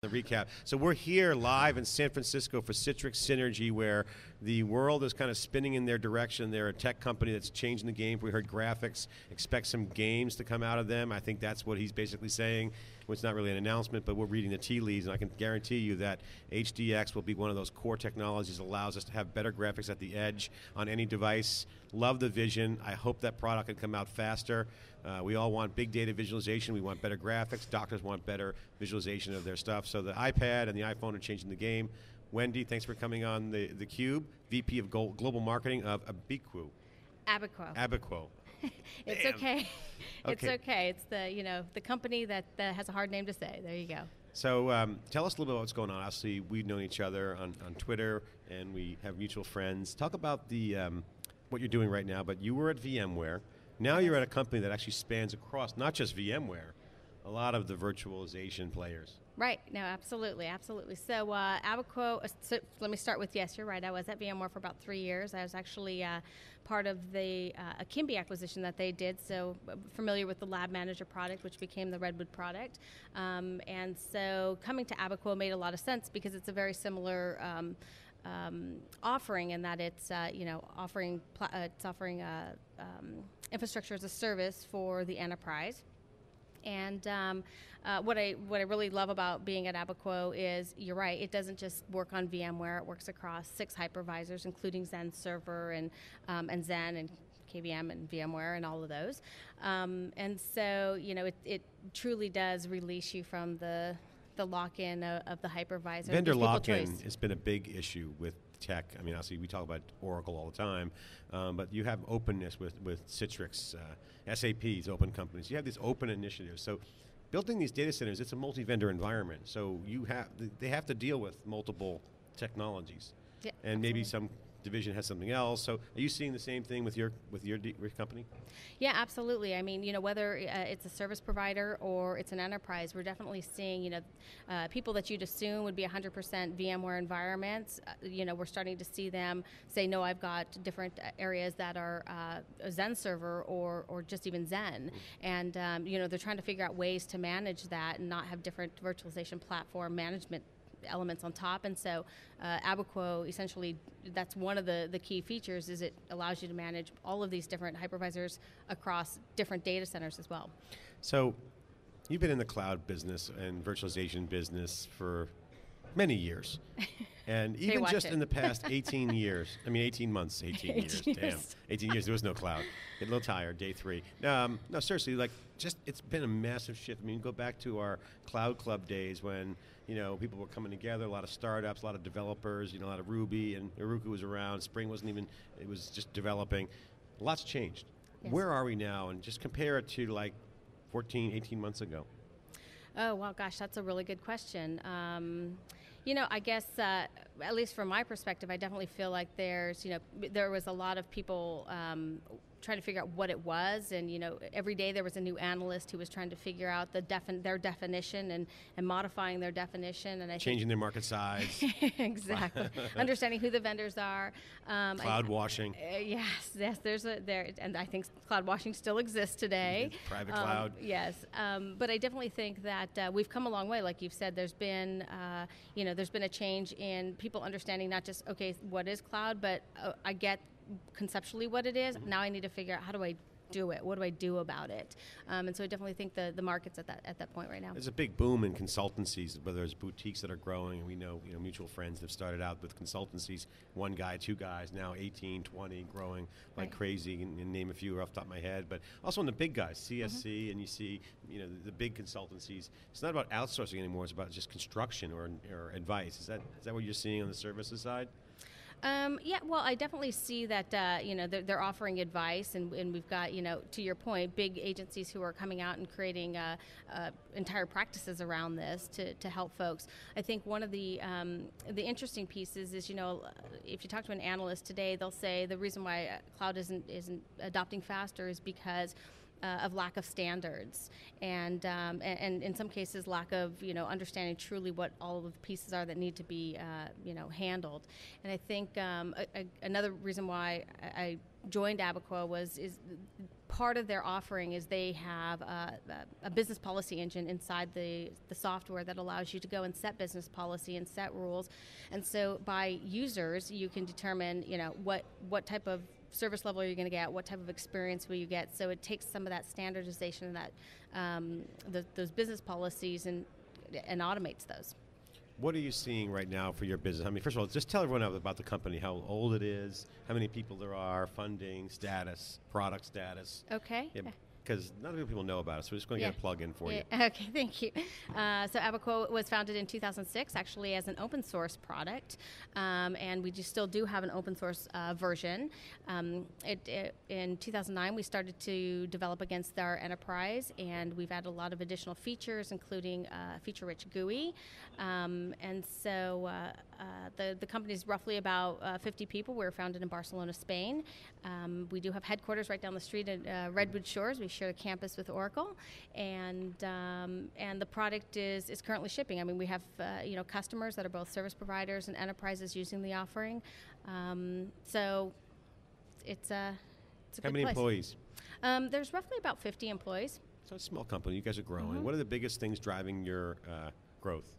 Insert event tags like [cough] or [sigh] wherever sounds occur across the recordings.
The recap. So we're here live in San Francisco for Citrix Synergy, where the world is kind of spinning in their direction. They're a tech company that's changing the game. We heard graphics. Expect some games to come out of them. I think that's what he's basically saying. Well, it's not really an announcement, but we're reading the tea leaves, and I can guarantee you that HDX will be one of those core technologies that allows us to have better graphics at the edge on any device. Love the vision. I hope that product can come out faster. Uh, we all want big data visualization. We want better graphics. Doctors want better visualization of their stuff. So the iPad and the iPhone are changing the game. Wendy, thanks for coming on the, the Cube, VP of Global Marketing of Abiquo. Abiquo. Abiquo. [laughs] it's okay. [laughs] It's Okay. okay. It's the you know the company that, that has a hard name to say. There you go. So um, tell us a little bit about what's going on. Obviously, we've known each other on, on Twitter, and we have mutual friends. Talk about the um, what you're doing right now. But you were at VMware. Now you're at a company that actually spans across not just VMware, a lot of the virtualization players. Right. No, absolutely, absolutely. So, uh, Abiquo, uh, so let me start with yes, you're right. I was at VMware for about three years. I was actually uh, part of the uh, Akimbi acquisition that they did. So, uh, familiar with the Lab Manager product, which became the Redwood product. Um, and so, coming to Abiquo made a lot of sense because it's a very similar. Um, um, offering in that it's uh, you know offering pla- uh, it's offering um, infrastructure as a service for the enterprise. And um, uh, what I what I really love about being at Abiquo is you're right. It doesn't just work on VMware. It works across six hypervisors, including Xen Server and um, and Xen and KVM and VMware and all of those. Um, and so you know it, it truly does release you from the the lock-in of, of the hypervisor. Vendor lock-in has been a big issue with tech. I mean, obviously, we talk about Oracle all the time, um, but you have openness with with Citrix, uh, SAP's open companies. You have these open initiatives. So, building these data centers, it's a multi-vendor environment. So you have they have to deal with multiple technologies, Yeah, and maybe some division has something else. So, are you seeing the same thing with your with your, d- your company? Yeah, absolutely. I mean, you know, whether uh, it's a service provider or it's an enterprise, we're definitely seeing, you know, uh, people that you'd assume would be 100% VMware environments. Uh, you know, we're starting to see them say, no, I've got different uh, areas that are uh, a Xen server or, or just even Xen. And, um, you know, they're trying to figure out ways to manage that and not have different virtualization platform management elements on top. And so uh, Abiquo essentially that's one of the, the key features is it allows you to manage all of these different hypervisors across different data centers as well. So, you've been in the cloud business and virtualization business for many years. [laughs] And even just it. in the past [laughs] 18 years, I mean, 18 months, 18, [laughs] years, 18 damn. years. 18 years, there was no cloud. Get a little tired, day three. Um, no, seriously, like, just, it's been a massive shift. I mean, go back to our cloud club days when, you know, people were coming together, a lot of startups, a lot of developers, you know, a lot of Ruby, and Heroku was around. Spring wasn't even, it was just developing. Lots changed. Yes. Where are we now? And just compare it to like 14, 18 months ago. Oh, well, gosh, that's a really good question. Um, you know, I guess, uh, at least from my perspective, I definitely feel like there's, you know, there was a lot of people um, trying to figure out what it was. And, you know, every day there was a new analyst who was trying to figure out the defin- their definition and, and modifying their definition. And I think Changing their market size, [laughs] exactly. [laughs] Understanding who the vendors are. Um, I- cloud washing. uh, yes, yes. There's a there, and I think cloud washing still exists today. Private Um, cloud. yes, um, but I definitely think that uh, we've come a long way. Like you've said, there's been uh, you know there's been a change in people understanding not just okay what is cloud, but uh, I get conceptually what it is. Mm-hmm. Now I need to figure out how do I do it. What do I do about it? Um, and so I definitely think the the market's at that at that point right now. There's a big boom in consultancies, whether it's boutiques that are growing, we know, you know mutual friends have started out with consultancies, one guy, two guys, now 18, 20, growing like Right. crazy, and, and name a few off the top of my head. But also in the big guys, CSC, Mm-hmm. and you see, you know, the, the big consultancies. It's not about outsourcing anymore; it's about just construction or, or advice. Is that is that what you're seeing on the services side? Um, yeah, well, I definitely see that uh, you know they're, they're offering advice, and, and we've got you know to your point, big agencies who are coming out and creating uh, uh, entire practices around this to, to help folks. I think one of the um, the interesting pieces is you know if you talk to an analyst today, they'll say the reason why uh, cloud isn't isn't adopting faster is because uh, of lack of standards and, um, and and in some cases lack of you know understanding truly what all of the pieces are that need to be uh, you know handled and I think um, a, a, another reason why I joined Abiquo was is part of their offering is they have a, a, business policy engine inside the, the software that allows you to go and set business policy and set rules. And so by users, you can determine, you know, what, what type of service level are you going to get? What type of experience will you get? So it takes some of that standardization and that um, the, those business policies and and automates those. What are you seeing right now for your business? I mean, first of all, just tell everyone about the company, how old it is, how many people there are, funding, status, product status. Okay. Yeah, because not many people know about it, so we're just going to yeah. get a plug in for yeah. you. [laughs] Okay, thank you. Uh, so Abiquo was founded in 2006, actually as an open source product, um, and we just still do have an open source uh, version. Um, it, it, in 2009, we started to develop against our enterprise, and we've added a lot of additional features, including uh, feature-rich GUI. Um, and so uh, uh, the the company is roughly about uh, 50 people. We were founded in Barcelona, Spain. Um, we do have headquarters right down the street at Redwood Shores. We share a campus with Oracle, and um, and the product is is currently shipping. I mean, we have uh, you know customers that are both service providers and enterprises using the offering. Um, so it's a it's a how many place. employees? Um, there's roughly about 50 employees. So it's a small company. You guys are growing. Mm-hmm. What are the biggest things driving your uh, growth?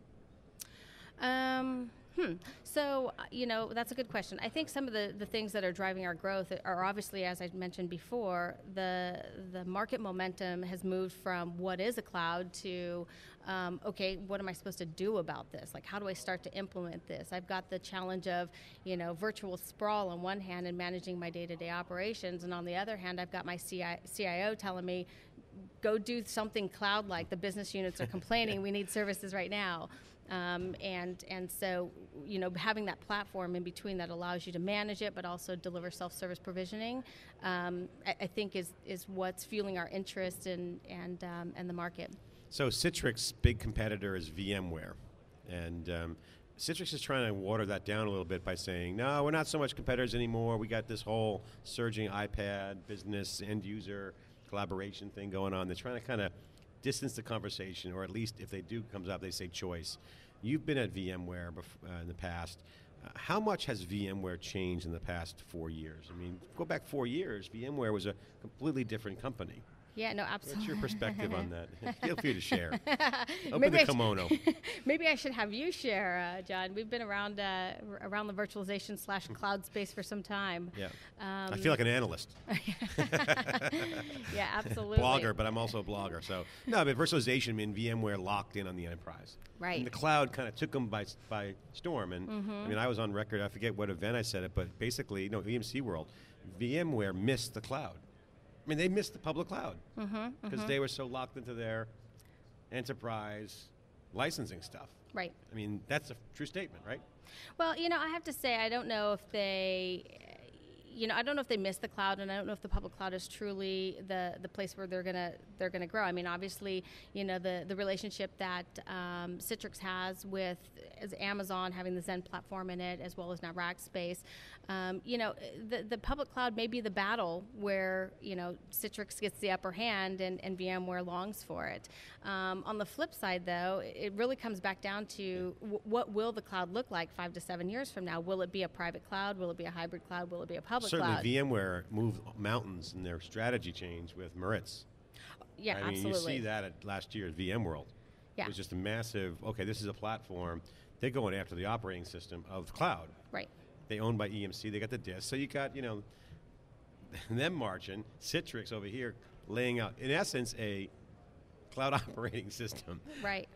Um, Hmm. So, uh, you know, that's a good question. I think some of the, the things that are driving our growth are obviously, as I mentioned before, the the market momentum has moved from what is a cloud to, um, okay, what am I supposed to do about this? Like, how do I start to implement this? I've got the challenge of, you know, virtual sprawl on one hand and managing my day to day operations, and on the other hand, I've got my CIO telling me, go do something cloud like. The business units are [laughs] complaining, we need services right now. Um, and and so you know having that platform in between that allows you to manage it but also deliver self-service provisioning um, I, I, think is is what's fueling our interest in and um, and the market so Citrix big competitor is VMware and um, Citrix is trying to water that down a little bit by saying, no, we're not so much competitors anymore. We got this whole surging iPad business end user collaboration thing going on. They're trying to kind of distance the conversation, or at least if they do comes up, they say choice. You've been at VMware uh, in the past. Uh, how much has VMware changed in the past four years? I mean, go back four years, VMware was a completely different company. Yeah, no, absolutely. What's your perspective on that? [laughs] Feel free to share. [laughs] Open maybe the kimono. [laughs] maybe I should have you share, uh, John. We've been around uh, around the virtualization slash cloud space for some time. Yeah. Um, I feel like an analyst. yeah, absolutely. Blogger, but I'm also a blogger. So no, but virtualization I mean VMware locked in on the enterprise. Right. And the cloud kind of took them by by storm. And mm-hmm. I mean, I was on record. I forget what event I said it, but basically, you know, EMC World, VMware missed the cloud. I mean, they missed the public cloud because mm-hmm, mm-hmm. they were so locked into their enterprise licensing stuff. Right. I mean, that's a true statement, right? Well, you know, I have to say, I don't know if they you know, I don't know if they miss the cloud, and I don't know if the public cloud is truly the the place where they're gonna they're gonna grow. I mean, obviously, you know, the the relationship that um, Citrix has with Amazon having the Xen platform in it, as well as now Rackspace. Um, you know, the the public cloud may be the battle where you know Citrix gets the upper hand, and, and VMware longs for it. Um, on the flip side, though, it really comes back down to w- what will the cloud look like five to seven years from now? Will it be a private cloud? Will it be a hybrid cloud? Will it be a public Certainly cloud? VMware moved mountains in their strategy change with Maritz. Yeah, I mean, absolutely. you see that at last year's VMworld. Yeah. It was just a massive, okay, this is a platform. They're going after the operating system of the cloud. Right. They own by EMC. They got the disk. So you got, you know, [laughs] them marching, Citrix over here laying out, in essence, a cloud [laughs] operating system. Right.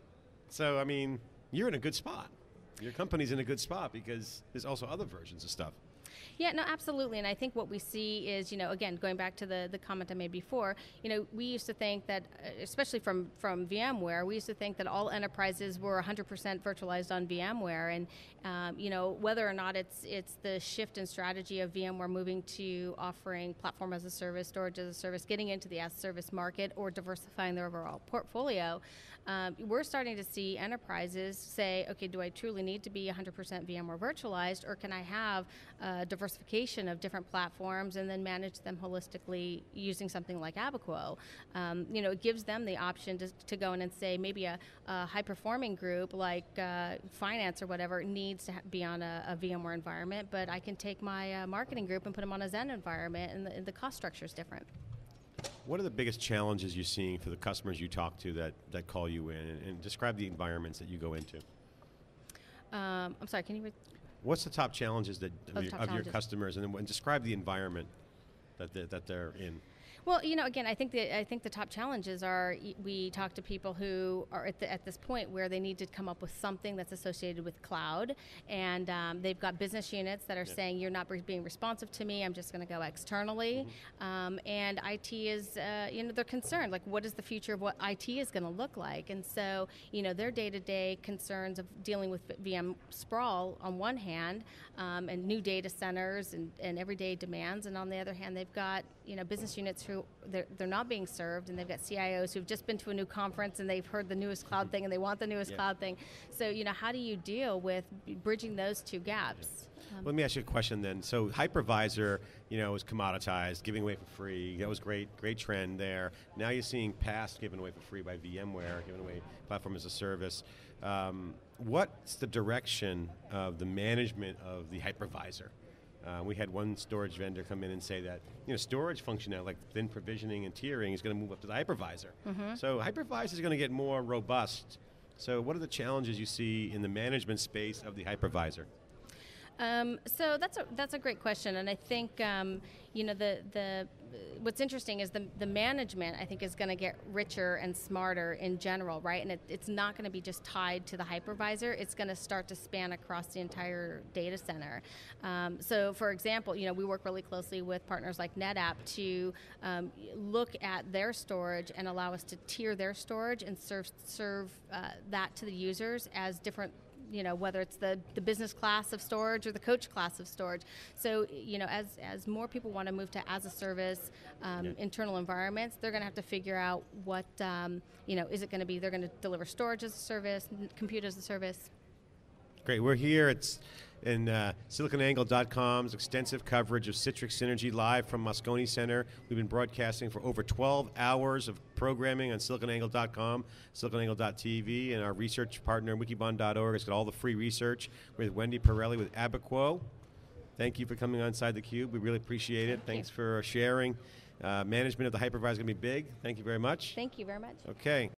So, I mean, you're in a good spot. Your company's in a good spot because there's also other versions of stuff. Yeah, no, absolutely. And I think what we see is, you know, again, going back to the, the comment I made before, you know, we used to think that, uh, especially from, from VMware, we used to think that all enterprises were 100% virtualized on VMware. And, um, you know, whether or not it's, it's the shift in strategy of VMware moving to offering platform as a service, storage as a service, getting into the as a service market, or diversifying their overall portfolio, um, we're starting to see enterprises say, okay, do I truly need to be 100% VMware virtualized, or can I have diversification of different platforms and then manage them holistically using something like Abiquo? Um, you know, it gives them the option to, to go in and say maybe a, a high performing group like uh, finance or whatever needs to be on a, a, VMware environment, but I can take my uh, marketing group and put them on a Xen environment, and the, the cost structure is different. What are the biggest challenges you're seeing for the customers you talk to that, that call you in? And, and describe the environments that you go into. Um, I'm sorry, can you? Re- What's the top challenges that, Oh, of, your, top of your customers, and then and describe the environment that they're, that they're in. Well, you know, again, I think the I think the top challenges are we talk to people who are at, the, at this point where they need to come up with something that's associated with cloud, and um, they've got business units that are saying you're not being responsive to me. I'm just going to go externally, um, and IT is uh, you know they're concerned like what is the future of what IT is going to look like, and so you know their day-to-day concerns of dealing with VM sprawl on one hand, um, and new data centers and, and everyday demands, and on the other hand they've got you know business units who they're, they're not being served and they've got cios who've just been to a new conference and they've heard the newest cloud thing and they want the newest Yeah. cloud thing so you know how do you deal with bridging those two gaps Um, Let me ask you a question then. So hypervisor, you know, is commoditized, giving away for free. That was great, great trend there. Now you're seeing PaaS given away for free by VMware, giving away platform as a service. Um, what's the direction of the management of the hypervisor? Uh, we had one storage vendor come in and say that you know storage functionality like thin provisioning and tiering is going to move up to the hypervisor. So hypervisor is going to get more robust. So what are the challenges you see in the management space of the hypervisor? Um, so that's a that's a great question, and I think um, you know the the what's interesting is the the management I think is going to get richer and smarter in general, right? And it, it's not going to be just tied to the hypervisor; it's going to start to span across the entire data center. Um, so, for example, you know we work really closely with partners like NetApp to um, look at their storage and allow us to tier their storage and serve serve uh, that to the users as different you know whether it's the, the business class of storage or the coach class of storage so you know as as more people want to move to as a service um, Yeah. internal environments they're going to have to figure out what um, you know is it going to be they're going to deliver storage as a service compute as a service Great. We're here. It's in uh, siliconangle.com's extensive coverage of Citrix Synergy live from Moscone Center. We've been broadcasting for over 12 hours of programming on siliconangle.com, siliconangle.tv, and our research partner, wikibon.org, has got all the free research with Wendy Perilli with Abiquo. Thank you for coming on Side the Cube. We really appreciate it. Thank you. Thanks for sharing. Uh, management of the hypervisor is going to be big. Thank you very much. thank you very much Okay.